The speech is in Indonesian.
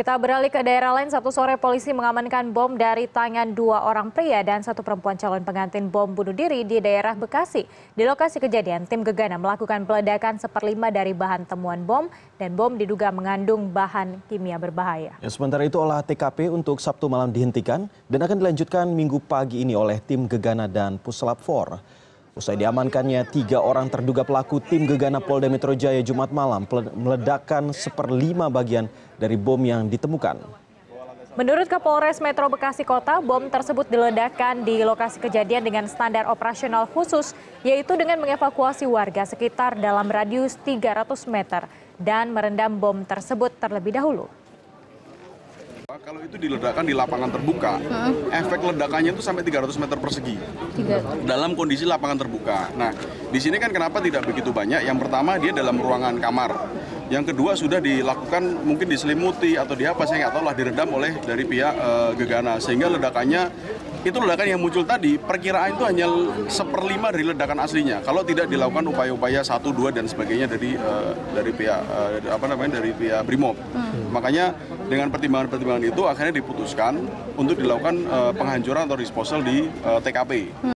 Kita beralih ke daerah lain, satu sore polisi mengamankan bom dari tangan dua orang pria dan satu perempuan calon pengantin bom bunuh diri di daerah Bekasi. Di lokasi kejadian, tim Gegana melakukan peledakan seperlima dari bahan temuan bom dan bom diduga mengandung bahan kimia berbahaya. Ya, sementara itu olah TKP untuk Sabtu malam dihentikan dan akan dilanjutkan minggu pagi ini oleh tim Gegana dan Puslap 4. Usai diamankannya, tiga orang terduga pelaku tim Gegana Polda Metro Jaya Jumat malam meledakkan seperlima bagian dari bom yang ditemukan. Menurut Kapolres Metro Bekasi Kota, bom tersebut diledakkan di lokasi kejadian dengan standar operasional khusus, yaitu dengan mengevakuasi warga sekitar dalam radius 300 meter dan merendam bom tersebut terlebih dahulu. Kalau itu diledakkan di lapangan terbuka, hmm. efek ledakannya itu sampai 300 meter persegi. Tiga. Dalam kondisi lapangan terbuka. Nah, di sini kan kenapa tidak begitu banyak? Yang pertama dia dalam ruangan kamar. Yang kedua sudah dilakukan mungkin diselimuti atau di apa saya nggak tahu lah diredam oleh dari pihak uh, Gegana sehingga ledakannya itu ledakan yang muncul tadi perkiraan itu hanya seperlima dari ledakan aslinya kalau tidak dilakukan upaya-upaya satu dua dan sebagainya dari uh, dari pihak uh, apa namanya dari pihak brimob hmm. makanya dengan pertimbangan-pertimbangan itu akhirnya diputuskan untuk dilakukan uh, penghancuran atau disposal di uh, TKP. Hmm.